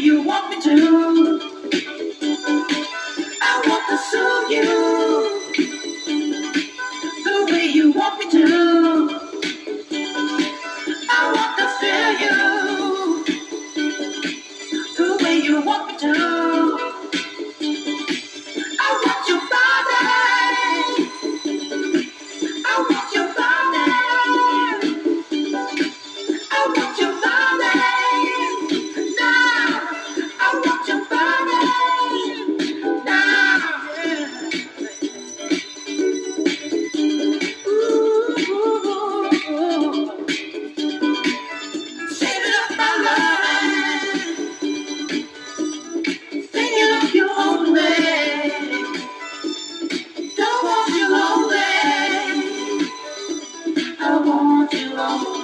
you want me to. belong.